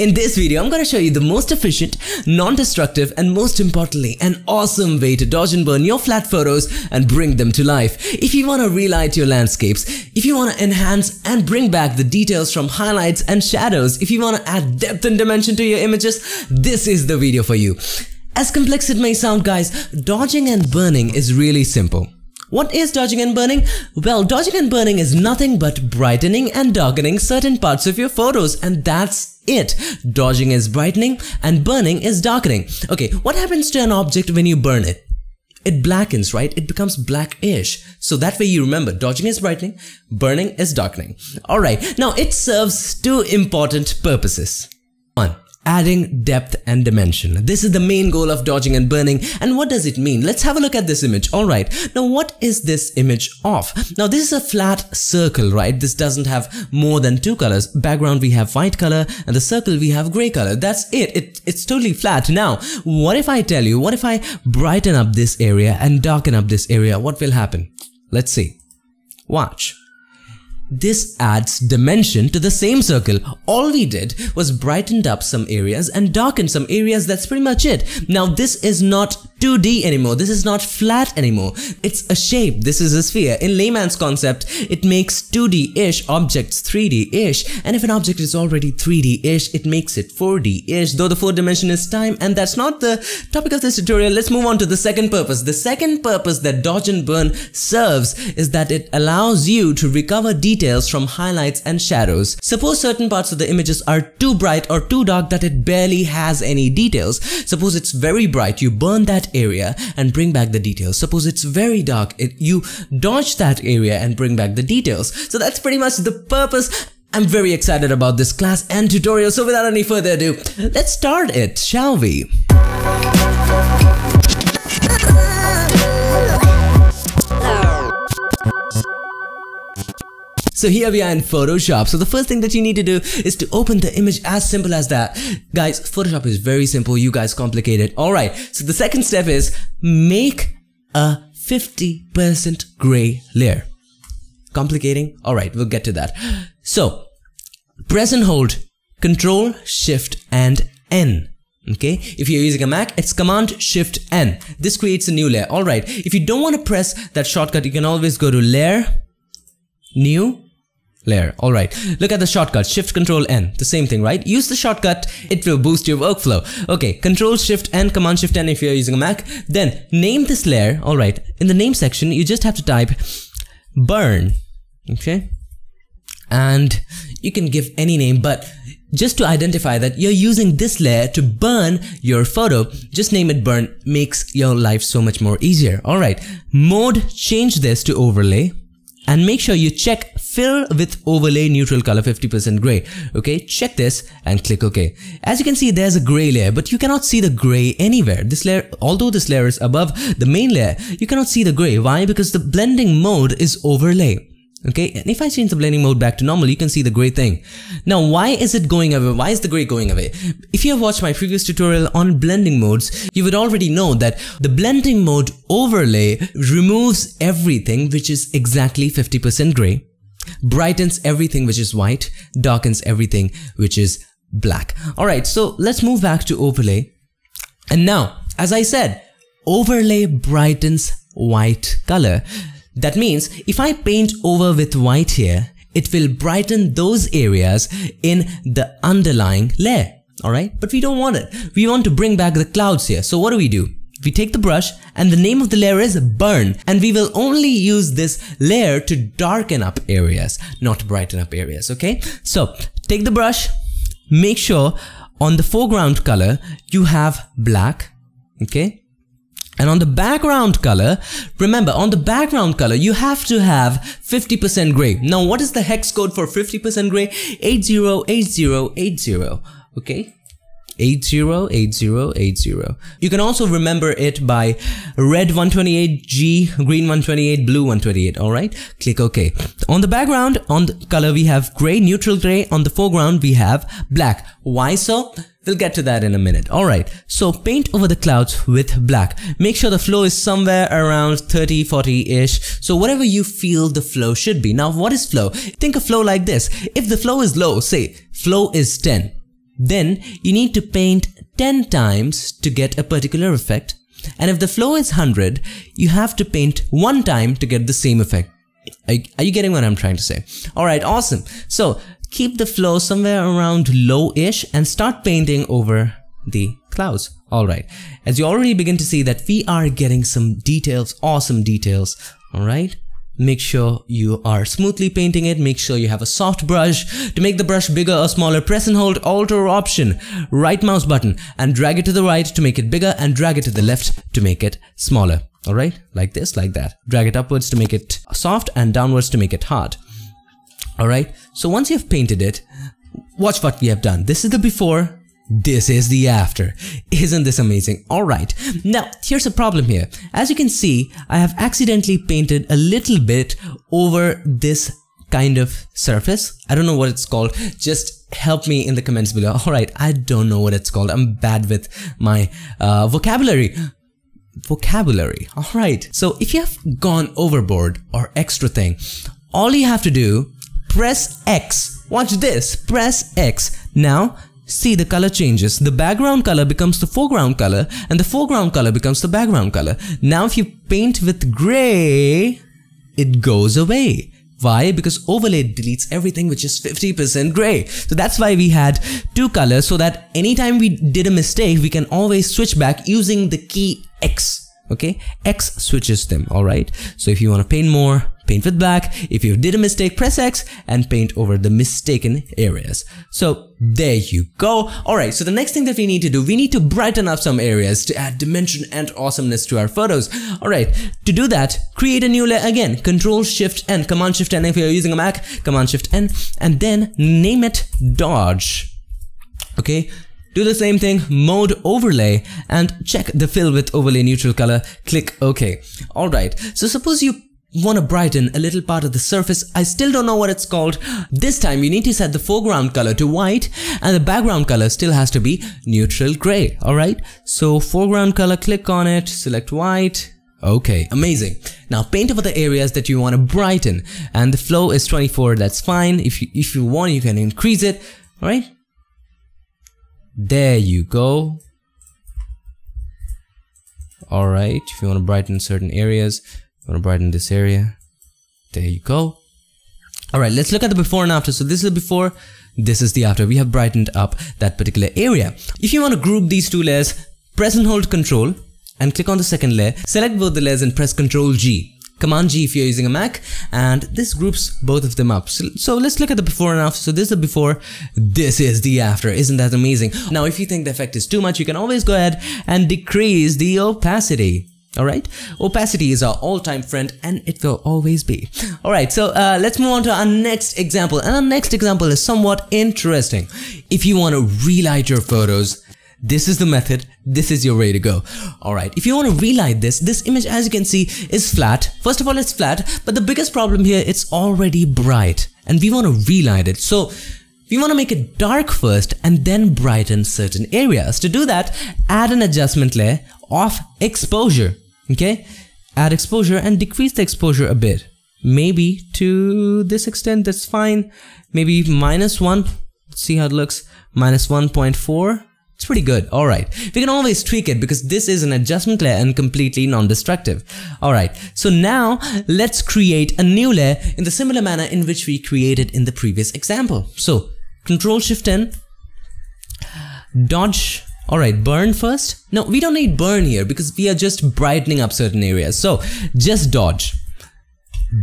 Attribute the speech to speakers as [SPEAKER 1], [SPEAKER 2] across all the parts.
[SPEAKER 1] In this video, I'm going to show you the most efficient, non-destructive and most importantly, an awesome way to dodge and burn your flat photos and bring them to life. If you want to relight your landscapes, if you want to enhance and bring back the details from highlights and shadows, if you want to add depth and dimension to your images, this is the video for you. As complex it may sound guys, dodging and burning is really simple. What is dodging and burning? Well, dodging and burning is nothing but brightening and darkening certain parts of your photos and that's it. Dodging is brightening and burning is darkening. Okay, what happens to an object when you burn it? It blackens, right? It becomes blackish. So that way you remember, dodging is brightening, burning is darkening. Alright, now it serves two important purposes. One, adding depth and dimension. This is the main goal of dodging and burning. And what does it mean? Let's have a look at this image. All right. Now, what is this image of? Now, this is a flat circle, right? This doesn't have more than two colors. Background, we have white color and the circle, we have gray color. That's it. it it's totally flat. Now, what if I tell you, what if I brighten up this area and darken up this area? What will happen? Let's see. Watch. This adds dimension to the same circle. All we did was brightened up some areas and darkened some areas. That's pretty much it. Now this is not 2D anymore. This is not flat anymore. It's a shape. This is a sphere. In layman's concept, it makes 2D-ish objects 3D-ish. And if an object is already 3D-ish, it makes it 4D-ish, though the fourth dimension is time. And that's not the topic of this tutorial. Let's move on to the second purpose. The second purpose that Dodge and Burn serves is that it allows you to recover details from highlights and shadows. Suppose certain parts of the images are too bright or too dark that it barely has any details. Suppose it's very bright, you burn that area and bring back the details. Suppose it's very dark, it, you dodge that area and bring back the details. So that's pretty much the purpose I'm very excited about this class and tutorial, so without any further ado, let's start it, shall we? So here we are in Photoshop. So the first thing that you need to do is to open the image as simple as that. Guys, Photoshop is very simple. You guys complicate it. Alright, so the second step is make a 50% gray layer. Complicating? Alright, we'll get to that. So, press and hold Control, Shift and N. Okay, if you're using a Mac, it's Command Shift N. This creates a new layer. Alright, if you don't want to press that shortcut, you can always go to Layer, New, layer. Alright, look at the shortcut, Shift Control N, the same thing, right? Use the shortcut, it will boost your workflow. Okay, Control Shift N, Command Shift N if you're using a Mac. Then name this layer, alright, in the name section, you just have to type burn, okay? And you can give any name, but just to identify that you're using this layer to burn your photo, just name it burn, makes your life so much more easier. Alright, mode, change this to overlay and make sure you check fill with overlay neutral color 50% gray. Okay, check this and click OK. As you can see, there's a gray layer, but you cannot see the gray anywhere. This layer, although this layer is above the main layer, you cannot see the gray. Why? Because the blending mode is overlay. Okay, and if I change the blending mode back to normal, you can see the gray thing. Now, why is it going away? Why is the gray going away? If you have watched my previous tutorial on blending modes, you would already know that the blending mode overlay removes everything which is exactly 50% gray, brightens everything which is white, darkens everything which is black. Alright, so let's move back to overlay. And now, as I said, overlay brightens white color. That means if I paint over with white here, it will brighten those areas in the underlying layer. Alright, but we don't want it. We want to bring back the clouds here. So what do we do? We take the brush and the name of the layer is burn and we will only use this layer to darken up areas, not brighten up areas, okay? So take the brush, make sure on the foreground color you have black, okay? And on the background color, remember on the background color, you have to have 50% gray. Now, what is the hex code for 50% gray? 808080, okay? 808080. You can also remember it by red 128G, green 128, blue 128, alright? Click OK. On the background, on the color we have gray, neutral gray. On the foreground we have black. Why so? We'll get to that in a minute. Alright, so paint over the clouds with black. Make sure the flow is somewhere around 30, 40-ish. So whatever you feel the flow should be. Now what is flow? Think of flow like this. If the flow is low, say flow is 10. Then you need to paint 10 times to get a particular effect. And if the flow is 100, you have to paint one time to get the same effect. Are, are you getting what I'm trying to say? Alright, awesome. So keep the flow somewhere around low-ish and start painting over the clouds. Alright, as you already begin to see that we are getting some details, awesome details. Alright, make sure you are smoothly painting it. Make sure you have a soft brush. To make the brush bigger or smaller press and hold alt or option right mouse button and drag it to the right to make it bigger and drag it to the left to make it smaller. Alright like this like that. Drag it upwards to make it soft and downwards to make it hard. Alright so once you've painted it watch what we have done. This is the before this is the after. Isn't this amazing? Alright, now here's a problem here. As you can see, I have accidentally painted a little bit over this kind of surface. I don't know what it's called. Just help me in the comments below. Alright, I don't know what it's called. I'm bad with my uh, vocabulary vocabulary. Alright, so if you have gone overboard or extra thing, all you have to do, press X. Watch this, press X. Now, See the color changes. The background color becomes the foreground color and the foreground color becomes the background color. Now if you paint with gray, it goes away. Why? Because overlay deletes everything which is 50% gray. So that's why we had two colors so that anytime we did a mistake, we can always switch back using the key X. Okay, X switches them, alright? So if you want to paint more, paint with black. If you did a mistake, press X and paint over the mistaken areas. So there you go. Alright, so the next thing that we need to do, we need to brighten up some areas to add dimension and awesomeness to our photos. Alright, to do that, create a new layer again. Control Shift N, Command Shift N if you're using a Mac, Command Shift N, and then name it Dodge. Okay, do the same thing, mode overlay and check the fill with overlay neutral color, click OK. Alright, so suppose you want to brighten a little part of the surface. I still don't know what it's called. This time you need to set the foreground color to white and the background color still has to be neutral gray. Alright, so foreground color, click on it, select white. Okay, amazing. Now paint over the areas that you want to brighten and the flow is 24, that's fine. If you, if you want, you can increase it. Alright, there you go. Alright, if you want to brighten certain areas, want to brighten this area. There you go. Alright, let's look at the before and after. So this is the before, this is the after. We have brightened up that particular area. If you want to group these two layers, press and hold control and click on the second layer. Select both the layers and press Ctrl G. Command G if you're using a Mac and this groups both of them up. So, so, let's look at the before and after. So this is the before, this is the after. Isn't that amazing? Now if you think the effect is too much, you can always go ahead and decrease the opacity. Alright, opacity is our all-time friend and it will always be. Alright, so uh, let's move on to our next example and our next example is somewhat interesting. If you want to relight your photos, this is the method, this is your way to go. Alright, if you want to relight this, this image as you can see is flat. First of all, it's flat, but the biggest problem here, it's already bright and we want to relight it. So we want to make it dark first and then brighten certain areas. To do that, add an adjustment layer of exposure, okay? Add exposure and decrease the exposure a bit. Maybe to this extent, that's fine. Maybe minus one, Let's see how it looks, minus 1.4 it's pretty good, alright. We can always tweak it because this is an adjustment layer and completely non-destructive. Alright, so now let's create a new layer in the similar manner in which we created in the previous example. So, Control Shift N, dodge, alright, burn first. No, we don't need burn here because we are just brightening up certain areas. So, just dodge.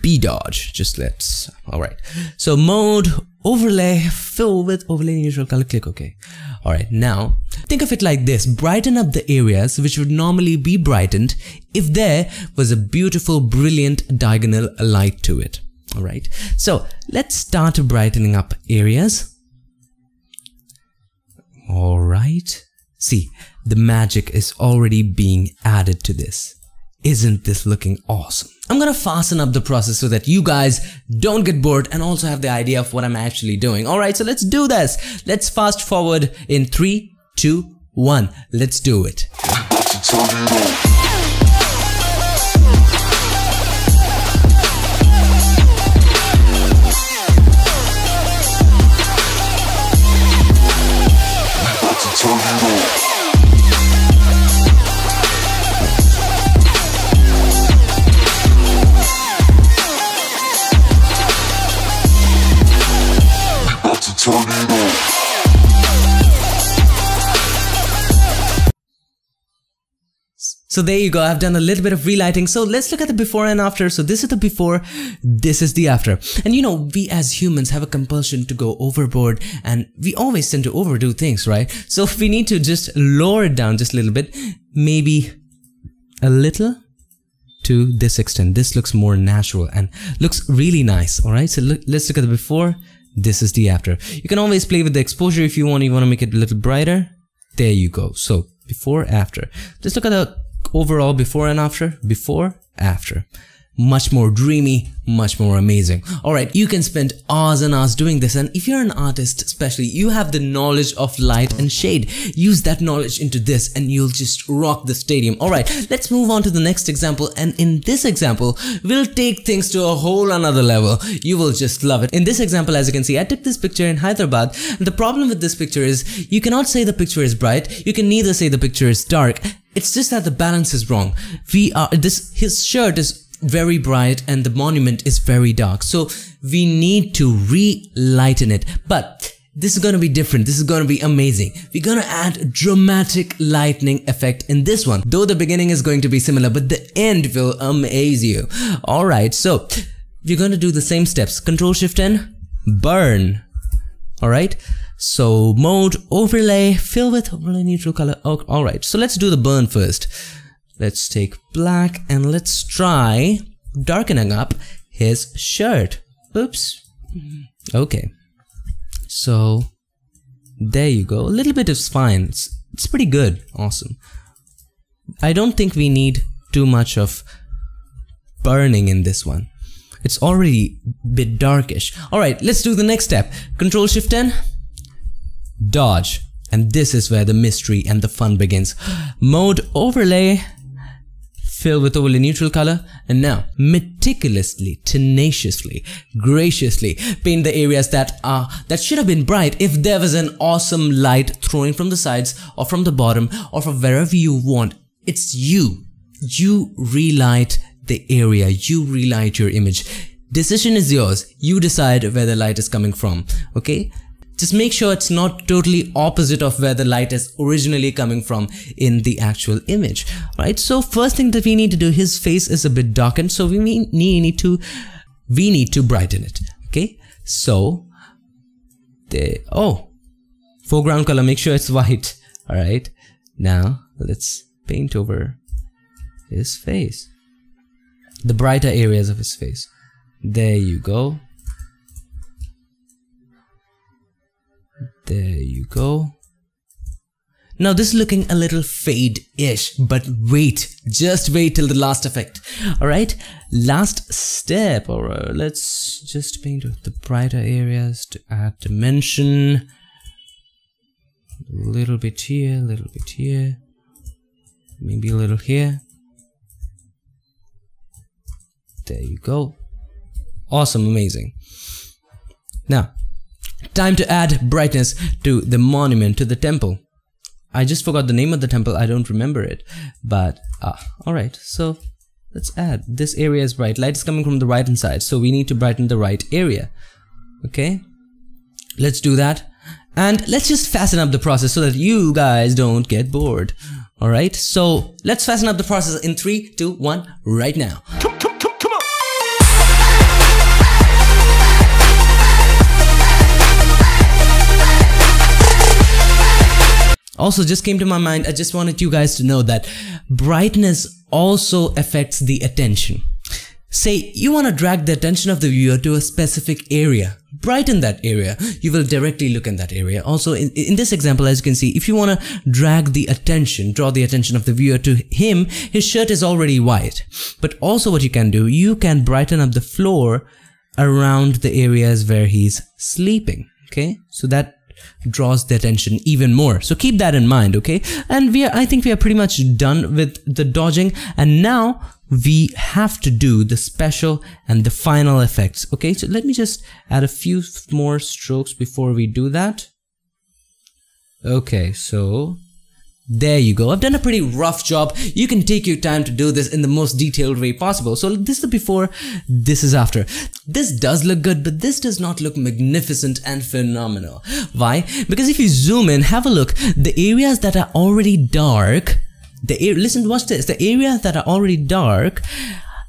[SPEAKER 1] B dodge, just let's, alright. So mode, overlay, fill with overlay neutral color, click OK. Alright, now think of it like this, brighten up the areas which would normally be brightened if there was a beautiful, brilliant diagonal light to it. Alright, so let's start brightening up areas. Alright, see, the magic is already being added to this. Isn't this looking awesome? I'm gonna fasten up the process so that you guys don't get bored and also have the idea of what I'm actually doing. Alright, so let's do this. Let's fast forward in 3, 2, 1. Let's do it. So there you go, I've done a little bit of relighting. So let's look at the before and after. So this is the before, this is the after. And you know, we as humans have a compulsion to go overboard and we always tend to overdo things, right? So we need to just lower it down just a little bit, maybe a little to this extent. This looks more natural and looks really nice, alright? So look, let's look at the before, this is the after. You can always play with the exposure if you want, you want to make it a little brighter. There you go. So before, after. Just look at the overall before and after, before, after much more dreamy, much more amazing. Alright, you can spend hours and hours doing this and if you're an artist especially, you have the knowledge of light and shade. Use that knowledge into this and you'll just rock the stadium. Alright, let's move on to the next example and in this example, we'll take things to a whole another level. You will just love it. In this example, as you can see, I took this picture in Hyderabad the problem with this picture is you cannot say the picture is bright, you can neither say the picture is dark. It's just that the balance is wrong. We are, this, his shirt is very bright and the monument is very dark. So we need to re-lighten it. But this is gonna be different. This is gonna be amazing. We're gonna add dramatic lightning effect in this one. Though the beginning is going to be similar, but the end will amaze you. Alright, so we're gonna do the same steps. Control Shift N, burn. Alright, so mode, overlay, fill with overlay neutral color. Oh, Alright, so let's do the burn first. Let's take black and let's try darkening up his shirt. Oops. Okay. So there you go. A little bit is fine. It's, it's pretty good. Awesome. I don't think we need too much of burning in this one. It's already a bit darkish. Alright, let's do the next step. Control Shift N. Dodge. And this is where the mystery and the fun begins. Mode Overlay fill with overlay neutral color and now meticulously, tenaciously, graciously paint the areas that are that should have been bright if there was an awesome light throwing from the sides or from the bottom or from wherever you want. It's you. You relight the area. You relight your image. Decision is yours. You decide where the light is coming from. Okay? Just make sure it's not totally opposite of where the light is originally coming from in the actual image, right? So first thing that we need to do, his face is a bit darkened, so we need to, we need to brighten it, okay? So, the, oh, foreground color, make sure it's white, alright? Now, let's paint over his face, the brighter areas of his face. There you go. You go. Now this is looking a little fade-ish, but wait, just wait till the last effect. Alright, last step, alright, let's just paint the brighter areas to add dimension. A little bit here, a little bit here, maybe a little here. There you go. Awesome, amazing. Now, Time to add brightness to the monument, to the temple. I just forgot the name of the temple, I don't remember it. But, ah, alright, so let's add. This area is bright. Light is coming from the right hand side, so we need to brighten the right area. Okay? Let's do that. And let's just fasten up the process so that you guys don't get bored. Alright, so let's fasten up the process in 3, 2, 1, right now. Also, just came to my mind, I just wanted you guys to know that brightness also affects the attention. Say, you want to drag the attention of the viewer to a specific area. Brighten that area. You will directly look in that area. Also, in, in this example, as you can see, if you want to drag the attention, draw the attention of the viewer to him, his shirt is already white. But also what you can do, you can brighten up the floor around the areas where he's sleeping. Okay, so that draws the attention even more. So keep that in mind, okay? And we are, I think we are pretty much done with the dodging and now we have to do the special and the final effects, okay? So let me just add a few more strokes before we do that. Okay, so there you go. I've done a pretty rough job. You can take your time to do this in the most detailed way possible. So this is the before, this is after. This does look good, but this does not look magnificent and phenomenal. Why? Because if you zoom in, have a look, the areas that are already dark, the listen watch this the areas that are already dark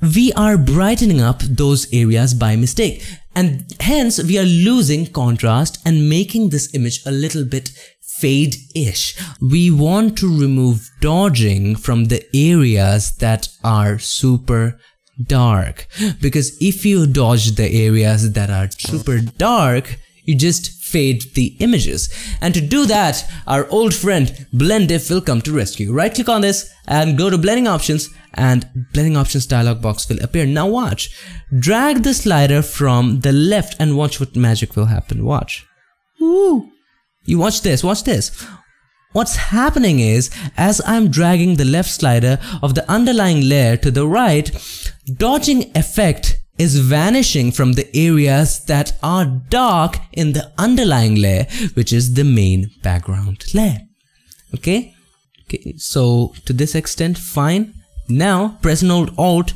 [SPEAKER 1] we are brightening up those areas by mistake and hence we are losing contrast and making this image a little bit fade-ish. We want to remove dodging from the areas that are super dark because if you dodge the areas that are super dark, you just fade the images. And to do that, our old friend Blend If will come to rescue. Right click on this and go to blending options and blending options dialog box will appear. Now watch. Drag the slider from the left and watch what magic will happen. Watch. Woo! You watch this, watch this. What's happening is, as I'm dragging the left slider of the underlying layer to the right, dodging effect is vanishing from the areas that are dark in the underlying layer, which is the main background layer. Okay? Okay, so to this extent, fine. Now, press and hold Alt,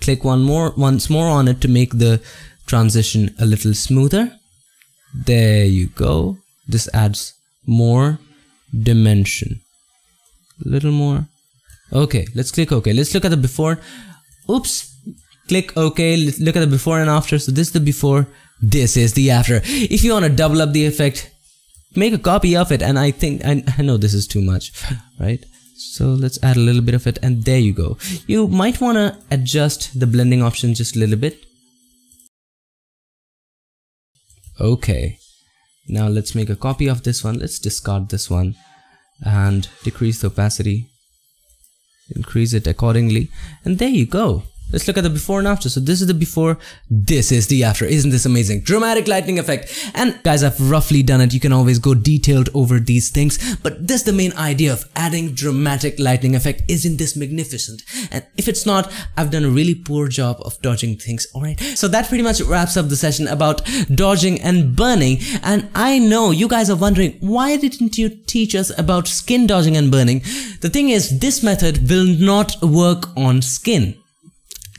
[SPEAKER 1] click one more, once more on it to make the transition a little smoother. There you go this adds more dimension. A little more. Okay let's click ok let's look at the before. Oops. Click ok let's look at the before and after. So this is the before. This is the after. If you want to double up the effect make a copy of it. And I think I, I know this is too much right? So let's add a little bit of it and there you go. You might want to adjust the blending option just a little bit. Okay now let's make a copy of this one. Let's discard this one and decrease the opacity. Increase it accordingly. And there you go. Let's look at the before and after. So this is the before, this is the after. Isn't this amazing? Dramatic lightning effect. And guys, I've roughly done it. You can always go detailed over these things. But this is the main idea of adding dramatic lightning effect. Isn't this magnificent? And if it's not, I've done a really poor job of dodging things. Alright, so that pretty much wraps up the session about dodging and burning. And I know you guys are wondering, why didn't you teach us about skin dodging and burning? The thing is, this method will not work on skin.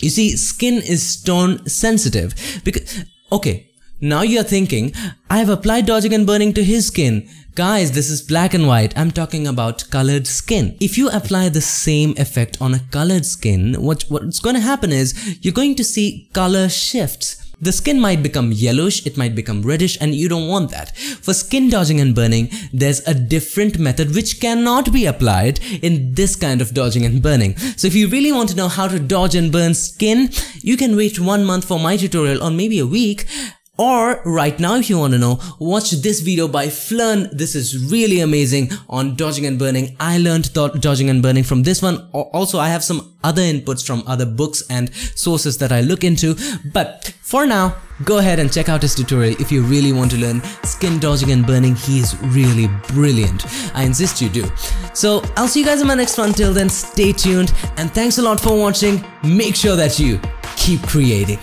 [SPEAKER 1] You see, skin is stone sensitive because, okay, now you're thinking, I have applied dodging and burning to his skin. Guys, this is black and white. I'm talking about colored skin. If you apply the same effect on a colored skin, what, what's going to happen is you're going to see color shifts. The skin might become yellowish, it might become reddish and you don't want that. For skin dodging and burning, there's a different method which cannot be applied in this kind of dodging and burning. So if you really want to know how to dodge and burn skin, you can wait one month for my tutorial or maybe a week or right now if you want to know, watch this video by Phlearn. This is really amazing on dodging and burning. I learned dodging and burning from this one. Also, I have some other inputs from other books and sources that I look into. But for now, go ahead and check out his tutorial if you really want to learn skin dodging and burning. He is really brilliant. I insist you do. So I'll see you guys in my next one. Till then, stay tuned and thanks a lot for watching. Make sure that you keep creating.